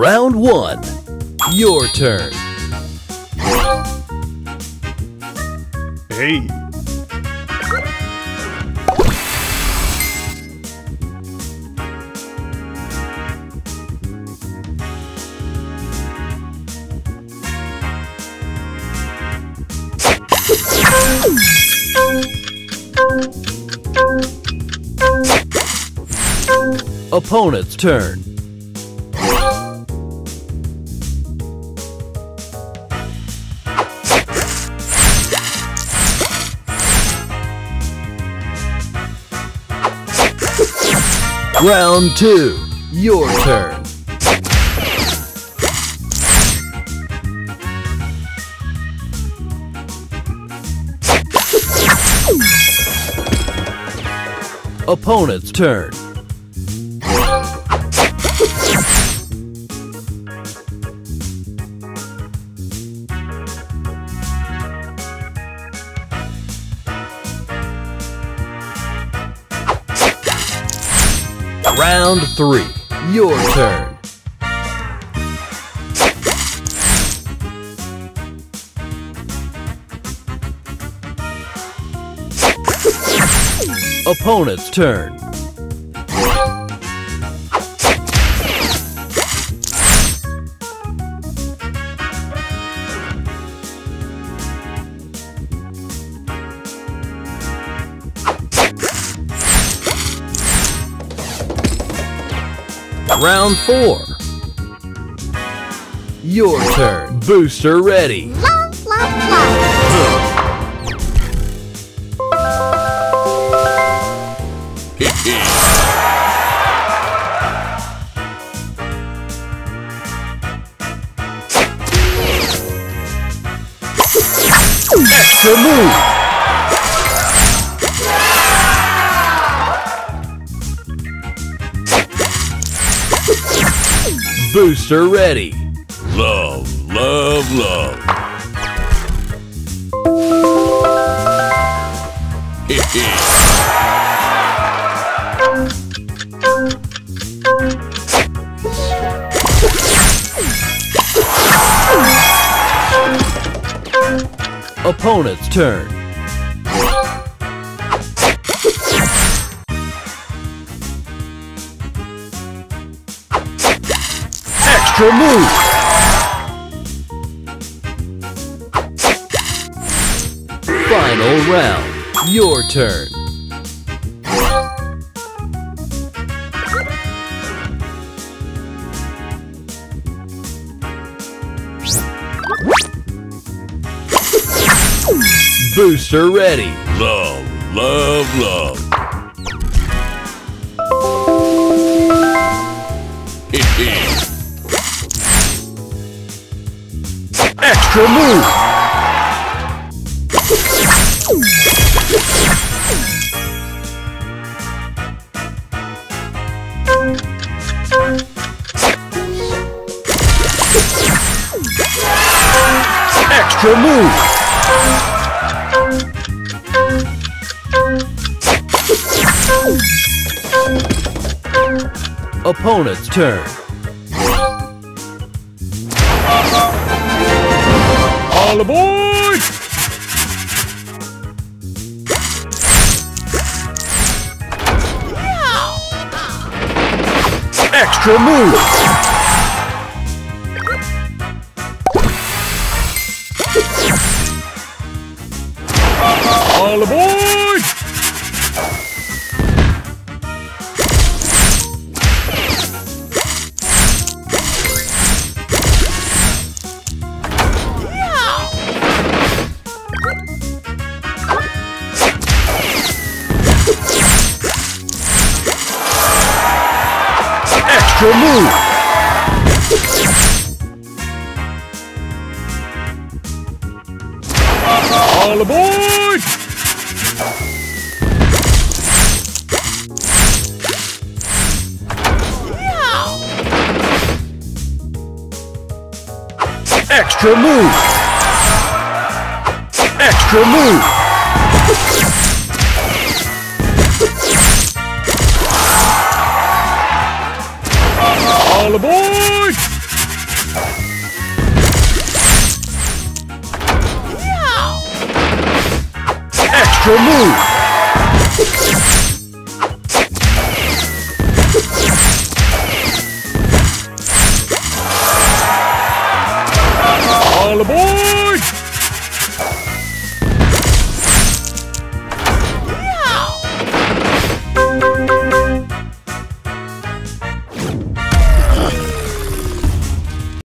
Round one. Your turn. Hey. Opponent's turn. Round two. Your turn. Opponent's turn. Round three. Your turn. Opponent's turn. Round four. Your turn. Booster ready. Love, love, love. Extra move. Booster ready. Love, love, love. Opponent's turn. Move. Final round. Your turn. Booster ready. Love, love, love. Extra move. Extra move. Opponent's turn. All aboard! Extra move. All aboard! Extra move. All aboard! Extra move. Extra move. All aboard! Extra move!